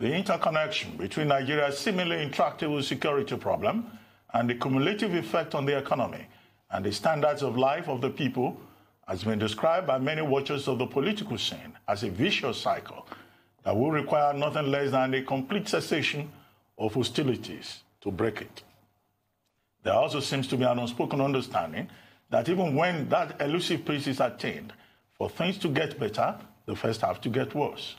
the interconnection between Nigeria's seemingly intractable security problem and the cumulative effect on the economy and the standards of life of the people has been described by many watchers of the political scene as a vicious cycle that will require nothing less than a complete cessation of hostilities to break it. There also seems to be an unspoken understanding that even when that elusive peace is attained, for things to get better, they first have to get worse.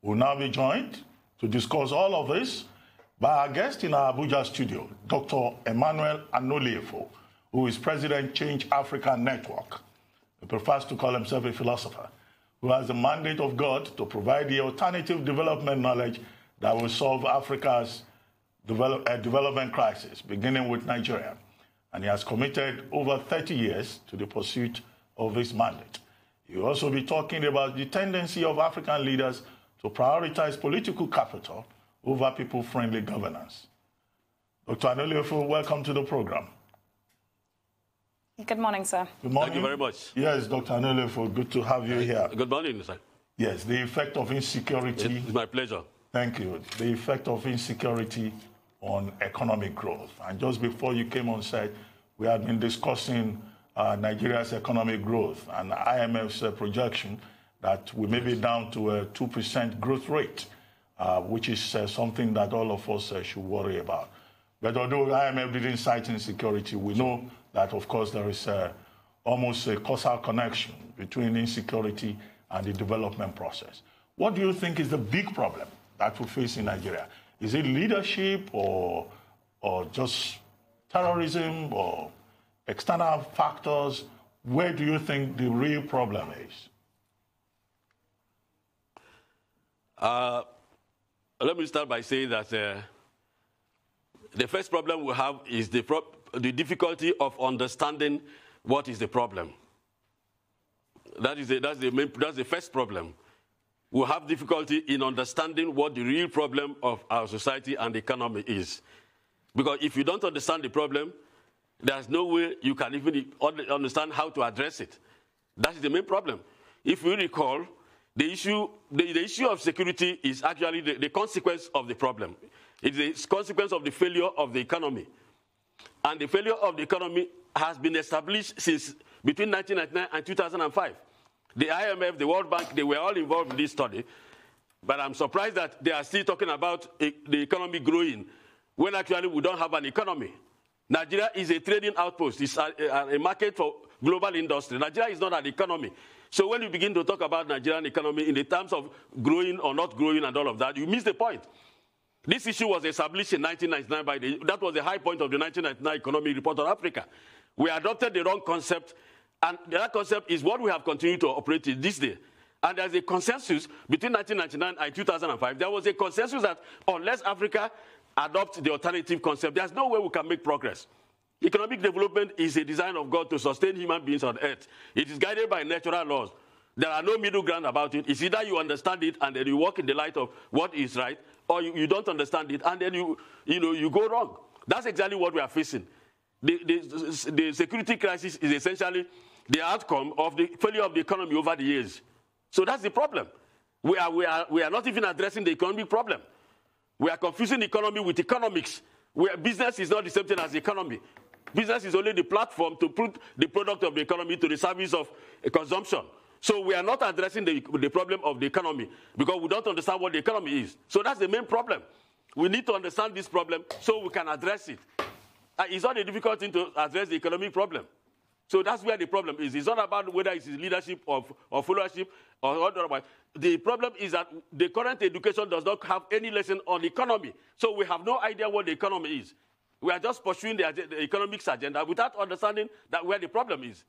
We'll now be joined to discuss all of this by our guest in our Abuja studio, Dr. Emmanuel Anoliefo, who is President Change Africa Network. He prefers to call himself a philosopher who has the mandate of God to provide the alternative development knowledge that will solve Africa's develop, uh, development crisis, beginning with Nigeria. And he has committed over 30 years to the pursuit of this mandate. He will also be talking about the tendency of African leaders to prioritize political capital over people friendly governance. Dr. Anoliefo, welcome to the program. Good morning, sir. Good morning. Thank you very much. Yes, Dr. Anoliefo, good to have you here. Good morning, sir. Yes, the effect of insecurity. It's my pleasure. Thank you. The effect of insecurity on economic growth. And just before you came on site, we had been discussing uh, Nigeria's economic growth and IMF's uh, projection that we may be down to a 2% growth rate, uh, which is uh, something that all of us uh, should worry about. But although IMF didn't cite insecurity, we know that, of course, there is uh, almost a causal connection between insecurity and the development process. What do you think is the big problem that we face in Nigeria? Is it leadership or, or just terrorism or external factors? Where do you think the real problem is? Uh, let me start by saying that uh, the first problem we have is the, the difficulty of understanding what is the problem. That is the, that's, the main, that's the first problem. We have difficulty in understanding what the real problem of our society and economy is. Because if you don't understand the problem, there's no way you can even understand how to address it. That is the main problem. If you recall, the issue, the, the issue of security is actually the, the consequence of the problem. It's the consequence of the failure of the economy. And the failure of the economy has been established since between 1999 and 2005. The IMF, the World Bank, they were all involved in this study. But I'm surprised that they are still talking about eh, the economy growing when actually we don't have an economy. Nigeria is a trading outpost. It's a, a, a market for global industry. Nigeria is not an economy. So when you begin to talk about Nigerian economy in the terms of growing or not growing and all of that, you miss the point. This issue was established in 1999 by the, that was the high point of the 1999 economic report on Africa. We adopted the wrong concept, and that concept is what we have continued to operate in this day. And there's a consensus between 1999 and 2005. There was a consensus that unless Africa adopts the alternative concept, there's no way we can make progress. Economic development is a design of God to sustain human beings on earth. It is guided by natural laws. There are no middle ground about it. It's either you understand it and then you walk in the light of what is right, or you, you don't understand it and then you, you, know, you go wrong. That's exactly what we are facing. The, the, the security crisis is essentially the outcome of the failure of the economy over the years. So that's the problem. We are, we are, we are not even addressing the economic problem. We are confusing economy with economics, where business is not the same thing as economy. Business is only the platform to put the product of the economy to the service of consumption. So we are not addressing the, the problem of the economy because we don't understand what the economy is. So that's the main problem. We need to understand this problem so we can address it. Uh, it's not a difficult thing to address the economic problem. So that's where the problem is. It's not about whether it's leadership or, or followership or otherwise. The problem is that the current education does not have any lesson on economy. So we have no idea what the economy is. We are just pursuing the, the economics agenda without understanding that where the problem is.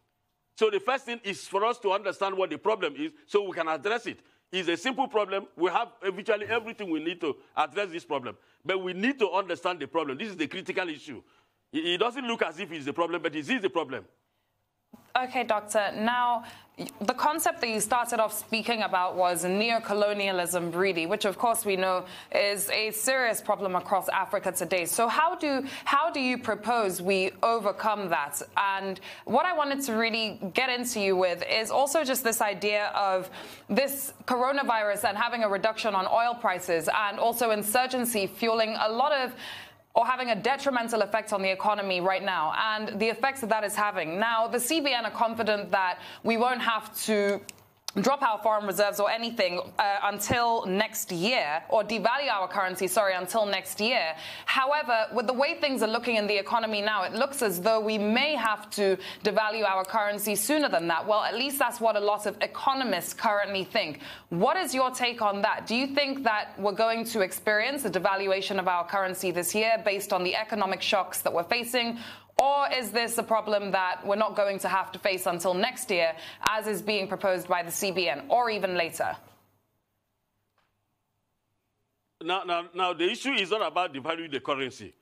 So the first thing is for us to understand what the problem is so we can address it. It's a simple problem. We have virtually everything we need to address this problem. But we need to understand the problem. This is the critical issue. It doesn't look as if it's the problem, but it is the problem. Okay, doctor. Now, the concept that you started off speaking about was neo-colonialism, really, which of course we know is a serious problem across Africa today. So how do how do you propose we overcome that? And what I wanted to really get into you with is also just this idea of this coronavirus and having a reduction on oil prices and also insurgency fueling a lot of or having a detrimental effect on the economy right now and the effects that that is having. Now, the CBN are confident that we won't have to drop our foreign reserves or anything uh, until next year, or devalue our currency, sorry, until next year. However, with the way things are looking in the economy now, it looks as though we may have to devalue our currency sooner than that. Well, at least that's what a lot of economists currently think. What is your take on that? Do you think that we're going to experience a devaluation of our currency this year based on the economic shocks that we're facing? Or is this a problem that we're not going to have to face until next year, as is being proposed by the CBN, or even later? Now, now, now the issue is not about devaluing the currency.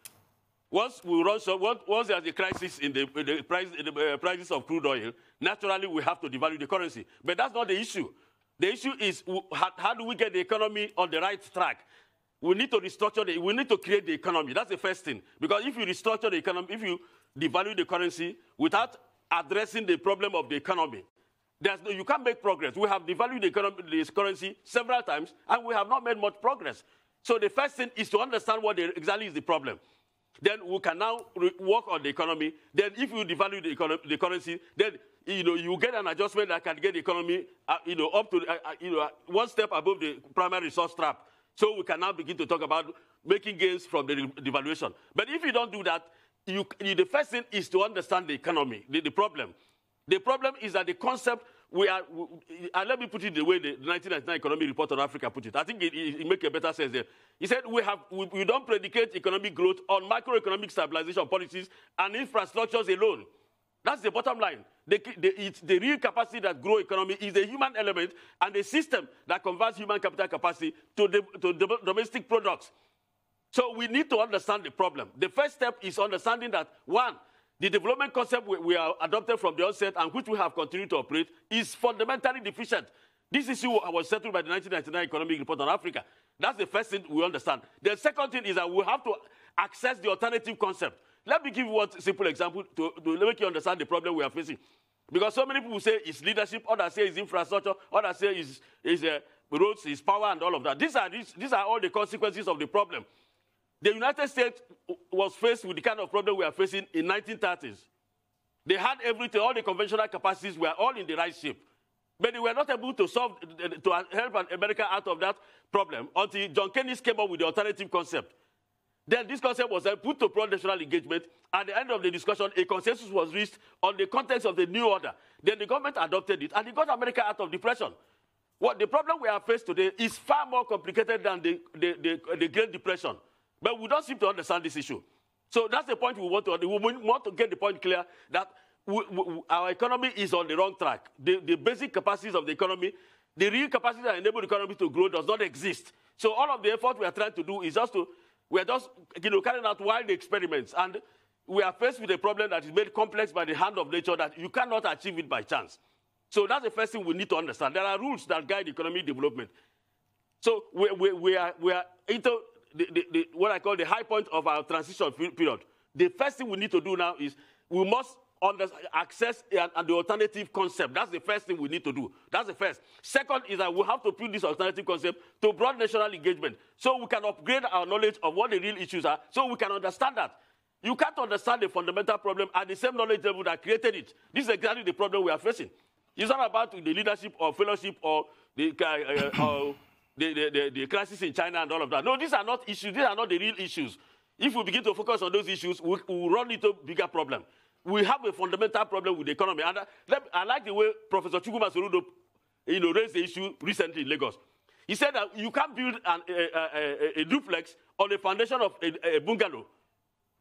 Once we run so, once there's a crisis in the, the, price, the uh, prices of crude oil, naturally we have to devalue the currency. But that's not the issue. The issue is how, how do we get the economy on the right track? We need to restructure the, we need to create the economy. That's the first thing. Because if you restructure the economy, if you devalue the currency without addressing the problem of the economy. There's no, you can't make progress. We have devalued the, economy, currency several times, and we have not made much progress. So the first thing is to understand what the, exactly is the problem. Then we can now work on the economy. Then if you devalue the, the currency, then you know you get an adjustment that can get the economy, uh, you know, up to uh, uh you know one step above the primary resource trap. So we can now begin to talk about making gains from the devaluation. But if you don't do that, you, the first thing is to understand the economy, the, the problem. The problem is that the concept we are, we, uh, let me put it the way the 1999 Economy Report on Africa put it. I think it, it, it makes a better sense there. He said we have we, we, don't predicate economic growth on macroeconomic stabilization policies and infrastructures alone. That's the bottom line. The, the, the real capacity that grow economy is the human element and the system that converts human capital capacity to, the, to domestic products. So we need to understand the problem. The first step is understanding that, one, the development concept we, we are adopted from the onset and which we have continued to operate is fundamentally deficient. This issue was settled by the 1999 Economic Report on Africa. That's the first thing we understand. The second thing is that we have to access the alternative concept. Let me give you one simple example to, to make you understand the problem we are facing. Because so many people say it's leadership, others say it's infrastructure, others say it's, it's uh, roads, it's power, and all of that. These are, these, these are all the consequences of the problem. The United States was faced with the kind of problem we are facing in 1930s. They had everything, all the conventional capacities were all in the right shape. But they were not able to solve, to help America out of that problem until John Kennedy came up with the alternative concept. Then this concept was put to pro-national engagement. At the end of the discussion, a consensus was reached on the context of the new order. Then the government adopted it, and it got America out of depression. What the problem we are faced today is far more complicated than the, the, the, the Great Depression. But we don't seem to understand this issue. So that's the point we want to we want to get the point clear that we, we, our economy is on the wrong track. The, the basic capacities of the economy, the real capacity that enable the economy to grow does not exist. So all of the effort we are trying to do is just to we are just you know carrying out wild experiments and we are faced with a problem that is made complex by the hand of nature that you cannot achieve it by chance. So that's the first thing we need to understand. There are rules that guide economic development. So we, we, we are, we are into the, the, the, what I call the high point of our transition period. The first thing we need to do now is we must access and, and, the alternative concept. That's the first thing we need to do. That's the first. Second is that we have to put this alternative concept to broad national engagement so we can upgrade our knowledge of what the real issues are so we can understand that. You can't understand the fundamental problem at the same knowledge level that created it. This is exactly the problem we are facing. It's not about the leadership or fellowship or the uh, uh, the, the, the, the crisis in China and all of that. No, these are not issues. These are not the real issues. If we begin to focus on those issues, we will run into bigger problem. We have a fundamental problem with the economy. And I, I like the way Professor Chukwuma Soludo you know, raised the issue recently in Lagos. He said that you can't build an, a, a, a, duplex on the foundation of a, a bungalow.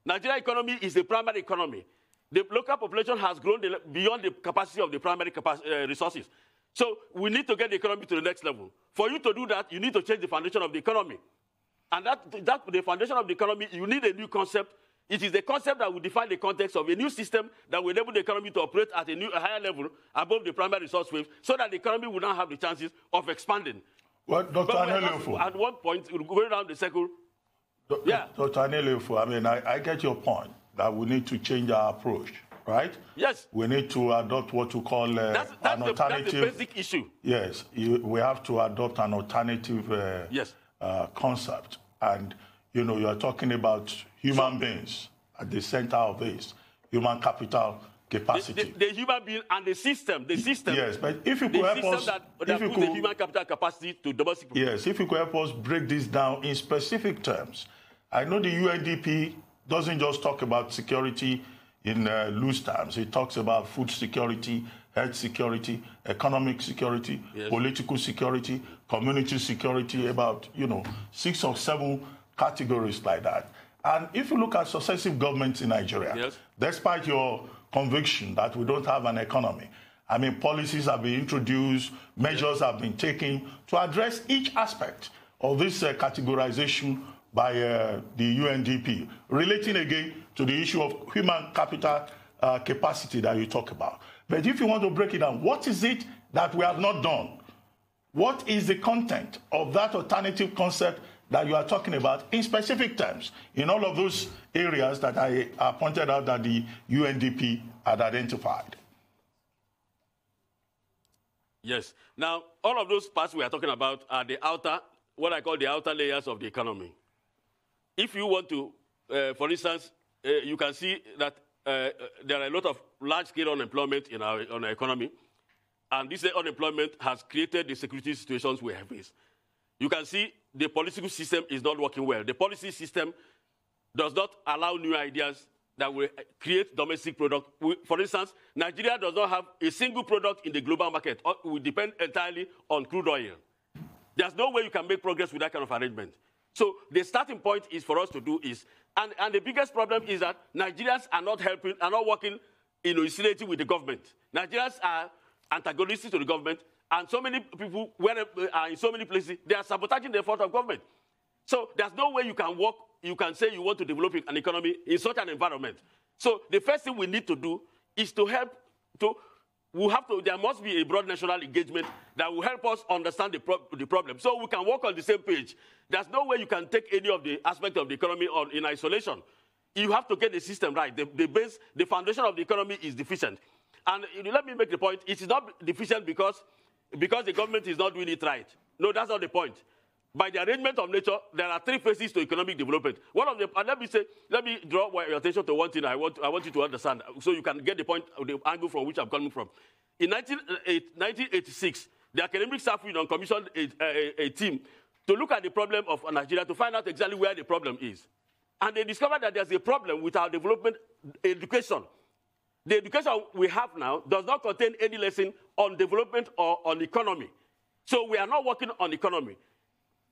Nigeria economy is the primary economy. The local population has grown beyond the capacity of the primary capacity, uh, resources. So we need to get the economy to the next level. For you to do that, you need to change the foundation of the economy. And that, that the foundation of the economy, you need a new concept It is the concept that will define the context of a new system that will enable the economy to operate at a new, a higher level above the primary resource waves, so that the economy will not have the chances of expanding. Well, Dr. Anoliefo. At one point, going around the circle. yeah. Dr. Anoliefo, I mean, I, I get your point that we need to change our approach right? Yes. We need to adopt what you call uh, that's, that's an the, alternative. That's the basic issue. Yes, you, we have to adopt an alternative uh, yes. uh, concept. And, you know, you're talking about human so, beings at the center of this, human capital capacity. The, the, the, human being and the system, the system. Yes, but if you could help us, that, that if you could, the human capital capacity to domestic. Yes, if you could help us break this down in specific terms. I know the UNDP doesn't just talk about security in uh, loose terms. He talks about food security, health security, economic security, yes. political security, community security, about, you know, six or seven categories like that. And if you look at successive governments in Nigeria, yes. despite your conviction that we don't have an economy, I mean, policies have been introduced, measures yes. have been taken to address each aspect of this uh, categorization by uh, the UNDP, relating again to the issue of human capital uh, capacity that you talk about. But if you want to break it down, what is it that we have not done? What is the content of that alternative concept that you are talking about in specific terms in all of those areas that I uh, pointed out that the UNDP had identified? Yes. Now, all of those parts we are talking about are the outer, what I call the outer layers of the economy. If you want to, uh, for instance, uh, you can see that uh, there are a lot of large-scale unemployment in our, in our economy, and this unemployment has created the security situations we have faced. You can see the political system is not working well. The policy system does not allow new ideas that will create domestic product. For instance, Nigeria does not have a single product in the global market. We depend entirely on crude oil. There's no way you can make progress with that kind of arrangement. So the starting point is for us to do is, and, and the biggest problem is that Nigerians are not helping, are not working in unity with the government. Nigerians are antagonistic to the government, and so many people where, are uh, in so many places, they are sabotaging the effort of government. So there's no way you can work, you can say you want to develop an economy in such an environment. So the first thing we need to do is to help to we have to, there must be a broad national engagement that will help us understand the, pro the problem. So we can work on the same page. There's no way you can take any of the aspect of the economy on, in isolation. You have to get the system right. The, the base, the foundation of the economy is deficient. And let me make the point, it is not deficient because, because the government is not doing it right. No, that's not the point by the arrangement of nature, there are three phases to economic development. One of them, and let me say, let me draw your attention to one thing I want, I want you to understand so you can get the point, the angle from which I'm coming from. In 1986, uh, the Academic Staff Union commissioned a, a, a, team to look at the problem of Nigeria to find out exactly where the problem is. And they discovered that there's a problem with our development education. The education we have now does not contain any lesson on development or on economy. So we are not working on economy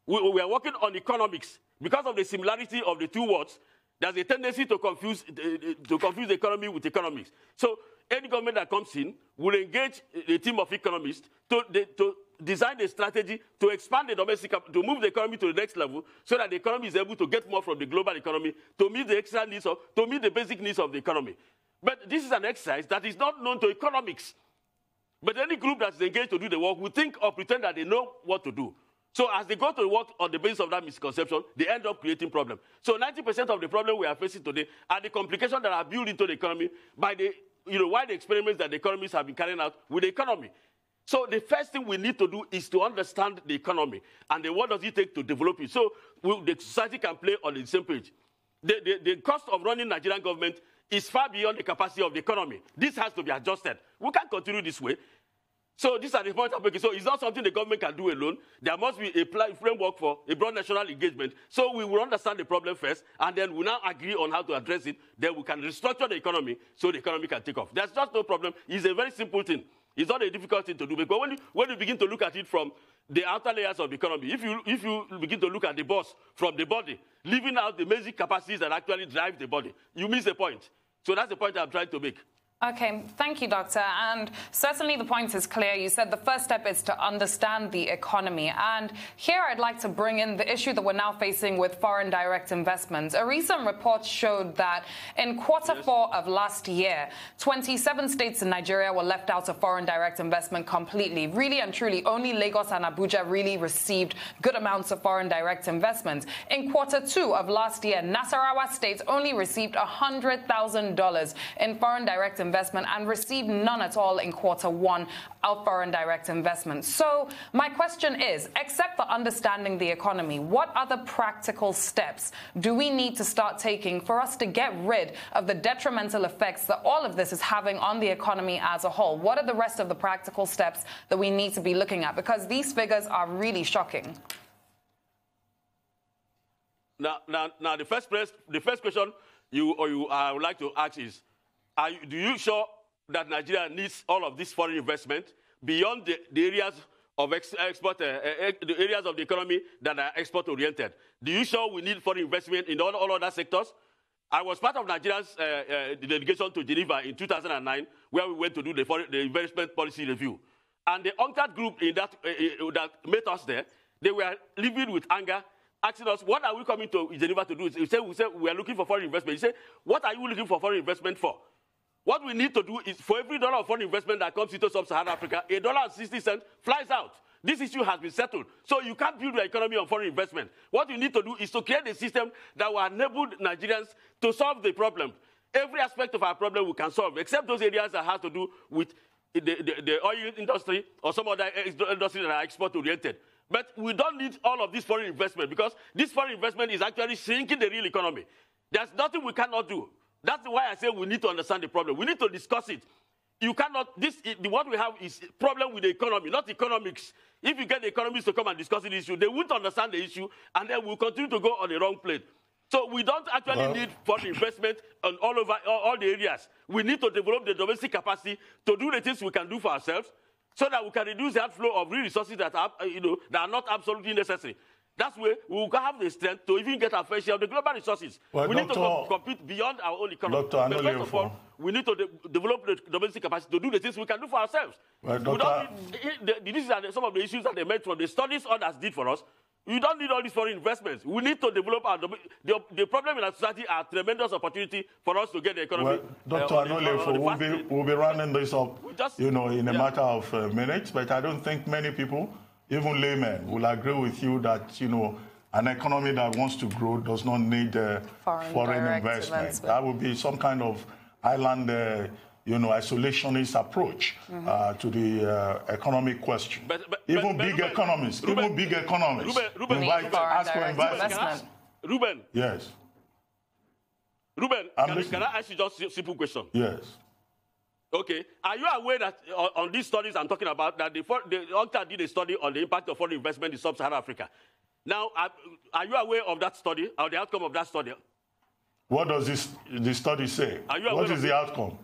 we, we are working on economics. Because of the similarity of the two words, there's a tendency to confuse, eh, eh, to confuse the economy with economics. So any government that comes in will engage a team of economists to, to design a strategy to expand the domestic, to move the economy to the next level so that the economy is able to get more from the global economy to meet the extra needs of, to meet the basic needs of the economy. But this is an exercise that is not known to economics. But any group that's engaged to do the work will think or pretend that they know what to do. So as they go to work on the basis of that misconception, they end up creating problems. So 90% of the problem we are facing today are the complications that are built into the economy by the, you know, the experiments that the economists have been carrying out with the economy. So the first thing we need to do is to understand the economy and the, what does it take to develop it. So we, the society can play on the same page. The, the, the cost of running Nigerian government is far beyond the capacity of the economy. This has to be adjusted. We can't continue this way. So these are the points I'm making. So it's not something the government can do alone. There must be a framework for a broad national engagement. So we will understand the problem first, and then we now agree on how to address it. Then we can restructure the economy so the economy can take off. There's just no problem. It's a very simple thing. It's not a difficult thing to do. Because when you, when you begin to look at it from the outer layers of the economy, if you, if you begin to look at the boss from the body, leaving out the basic capacities that actually drive the body, you miss the point. So that's the point I'm trying to make. Okay, thank you, Doctor. And certainly the point is clear. You said the first step is to understand the economy. And here I'd like to bring in the issue that we're now facing with foreign direct investments. A recent report showed that in quarter yes. four of last year, 27 states in Nigeria were left out of foreign direct investment completely. Really and truly, only Lagos and Abuja really received good amounts of foreign direct investment. In quarter two of last year, Nasarawa State only received $100,000 in foreign direct investment investment and received none at all in quarter one of foreign direct investment. So my question is, except for understanding the economy, what other practical steps do we need to start taking for us to get rid of the detrimental effects that all of this is having on the economy as a whole? What are the rest of the practical steps that we need to be looking at? Because these figures are really shocking. Now, now, now the first place, the first question you or you I would like to ask is are, do you sure that Nigeria needs all of this foreign investment beyond the, the areas of ex, export, uh, uh, the areas of the economy that are export oriented? Do you sure we need foreign investment in all, all other sectors? I was part of Nigeria's uh, uh delegation to Geneva in 2009, where we went to do the, foreign, the investment policy review. And the UNCTAD group in that, uh, uh, that met us there, they were living with anger asking us, what are we coming to Geneva to do? He said, we said, we are looking for foreign investment. He said, what are you looking for foreign investment for? What we need to do is for every dollar of foreign investment that comes into sub-Saharan Africa, a dollar and 60 cents flies out. This issue has been settled. So you can't build your economy on foreign investment. What you need to do is to create a system that will enable Nigerians to solve the problem. Every aspect of our problem we can solve, except those areas that have to do with the, the, the oil industry or some other eh, industries that are export-oriented. But we don't need all of this foreign investment because this foreign investment is actually shrinking the real economy. There's nothing we cannot do. That's why I say we need to understand the problem. We need to discuss it. You cannot, this, the, what we have is problem with the economy, not economics. If you get the economists to come and discuss the issue, they won't understand the issue, and then we'll continue to go on the wrong plane. So we don't actually well, need foreign investment on all over all, all the areas. We need to develop the domestic capacity to do the things we can do for ourselves, so that we can reduce the outflow of resources that are, uh, you know, that are not absolutely necessary. That's where we will have the strength to even get our fair share of the global resources. Well, we Dr. need to co compete beyond our own economy. Dr. First of all, we need to de develop the domestic capacity to do the things we can do for ourselves. Well, Doctor... Need, these are some of the issues that they made from the studies others did for us. We don't need all these foreign investments. We need to develop our the, the problem in our society are tremendous opportunity for us to get the economy. Well, Dr. Uh, Anoliefo, we'll be, we'll be running this up, just, you know, in a yeah. matter of uh, minutes, but I don't think many people even laymen will agree with you that, you know, an economy that wants to grow does not need uh, foreign, foreign investment. That would be some kind of island, uh, you know, isolationist approach mm -hmm. uh, to the uh, economic question. But, but, even but, big Ruben, economies, Ruben, even big economies, Ruben, Ruben, invite, ask for investment. Ruben. Yes. Ruben, can, can, I ask you just a simple question? Yes. Okay. Are you aware that uh, on these studies I'm talking about, that the, the UNCTAD did a study on the impact of foreign investment in sub-Saharan Africa? Now, are, are, you aware of that study, or the outcome of that study? What does this the study say? what is the outcome?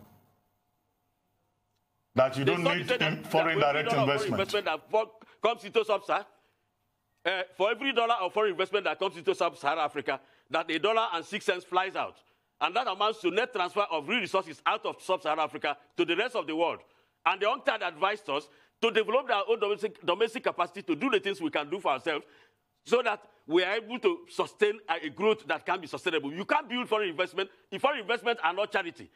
That you don't need that, foreign that direct investment. investment that comes into sub-Saharan, uh, for every dollar of foreign investment that comes into sub-Saharan Africa, that a dollar and six cents flies out. And that amounts to net transfer of real resources out of sub-Saharan Africa to the rest of the world. And the UNCTAD advised us to develop our own domestic, domestic capacity to do the things we can do for ourselves so that we are able to sustain a, a growth that can be sustainable. You can't build foreign investment if foreign investment are not charity.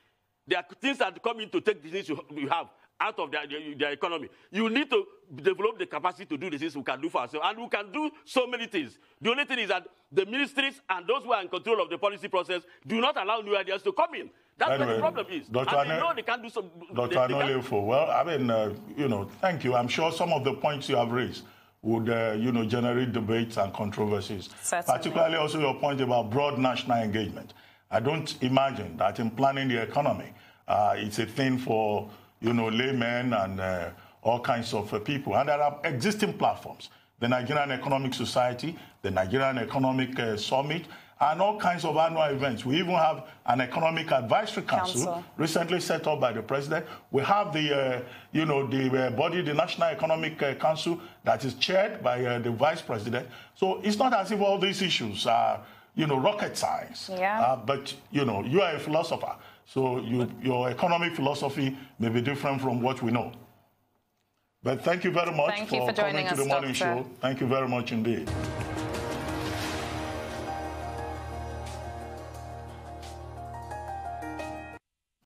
There are things that come in to take the things you have out of their, their, their, economy. You need to develop the capacity to do the things we can do for ourselves. And we can do so many things. The only thing is that the ministries and those who are in control of the policy process do not allow new ideas to come in. That's anyway, what the problem is. Dr. And they know they can't do some... Dr. Anoliefo, well, I mean, uh, you know, thank you. I'm sure some of the points you have raised would, uh, you know, generate debates and controversies. Certainly. Particularly also your point about broad national engagement. I don't imagine that in planning the economy, uh, it's a thing for you know, laymen and uh, all kinds of uh, people. And there are existing platforms. The Nigerian Economic Society, the Nigerian Economic uh, Summit, and all kinds of annual events. We even have an economic advisory council, council. recently set up by the president. We have the, uh, you know, the uh, body, the National Economic uh, Council, that is chaired by uh, the vice president. So it's not as if all these issues are, you know, rocket science. Yeah. Uh, but you know, you are a philosopher. So you, your economic philosophy may be different from what we know. But thank you very much thank for, for coming to us, the morning Doctor. show. Thank you very much indeed.